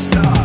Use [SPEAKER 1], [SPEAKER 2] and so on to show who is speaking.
[SPEAKER 1] Stop. star.